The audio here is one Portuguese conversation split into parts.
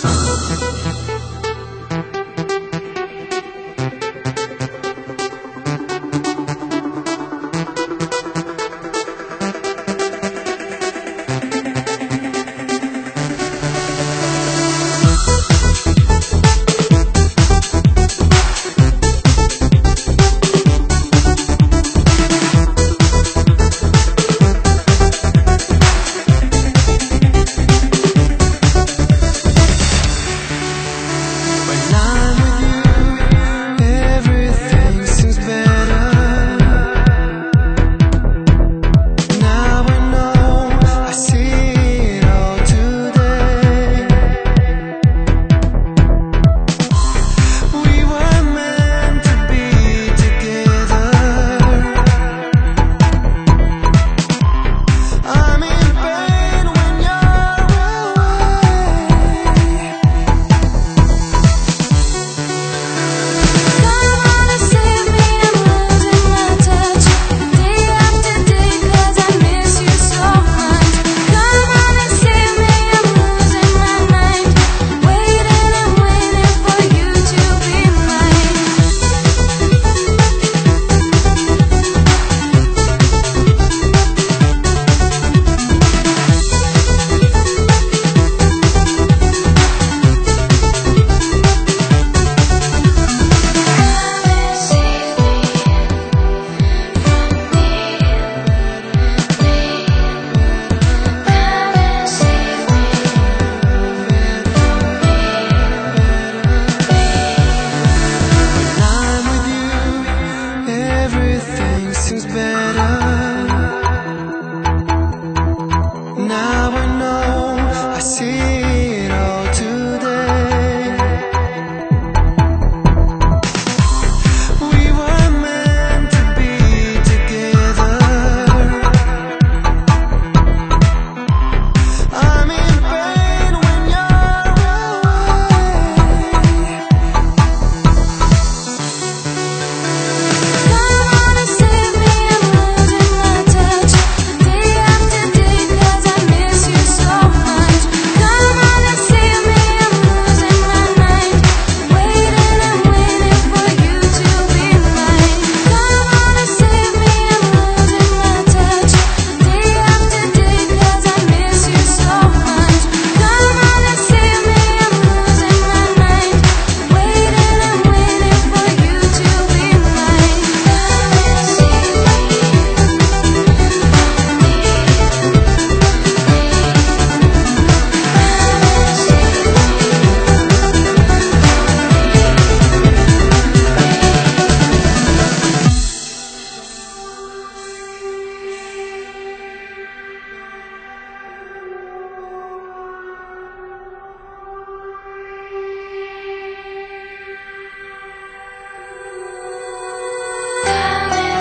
Thank you.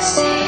você.